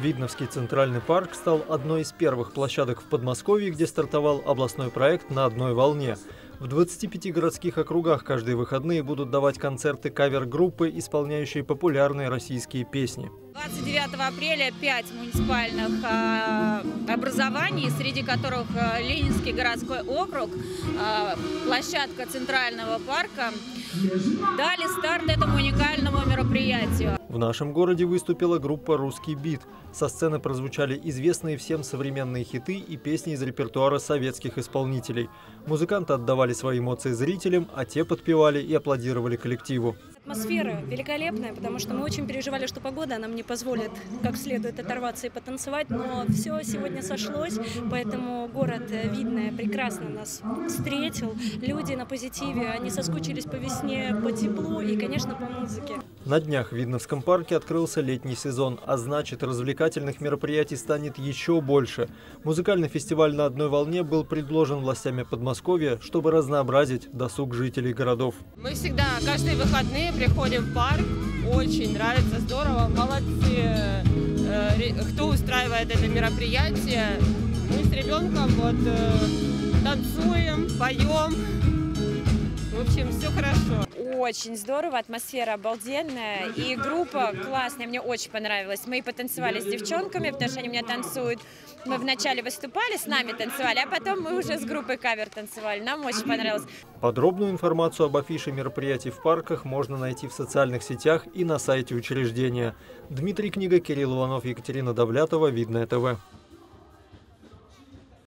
Видновский центральный парк стал одной из первых площадок в Подмосковье, где стартовал областной проект «На одной волне». В 25 городских округах каждые выходные будут давать концерты кавер-группы, исполняющие популярные российские песни. 29 апреля пять муниципальных э, образований, среди которых э, Ленинский городской округ, э, площадка Центрального парка, дали старт этому уникальному мероприятию. В нашем городе выступила группа «Русский бит». Со сцены прозвучали известные всем современные хиты и песни из репертуара советских исполнителей. Музыканты отдавали свои эмоции зрителям, а те подпевали и аплодировали коллективу. Атмосфера великолепная, потому что мы очень переживали, что погода нам не позволит как следует оторваться и потанцевать, но все сегодня сошлось, поэтому город Видное прекрасно нас встретил. Люди на позитиве, они соскучились по весне, по теплу и, конечно, по музыке. На днях в Видновском парке открылся летний сезон, а значит развлекательных мероприятий станет еще больше. Музыкальный фестиваль «На одной волне» был предложен властями Подмосковья, чтобы разнообразить досуг жителей городов. Мы всегда каждые выходные приходим в парк, очень нравится, здорово, молодцы, э, кто устраивает это мероприятие. Мы с ребенком вот э, танцуем, поем, в общем, все хорошо очень здорово, атмосфера обалденная, и группа классная, мне очень понравилась. Мы потанцевали с девчонками, потому что они у меня танцуют. Мы вначале выступали, с нами танцевали, а потом мы уже с группой кавер танцевали. Нам очень понравилось. Подробную информацию об афише мероприятий в парках можно найти в социальных сетях и на сайте учреждения. Дмитрий Книга, Кирилл Иванов, Екатерина Давлятова, Видное ТВ.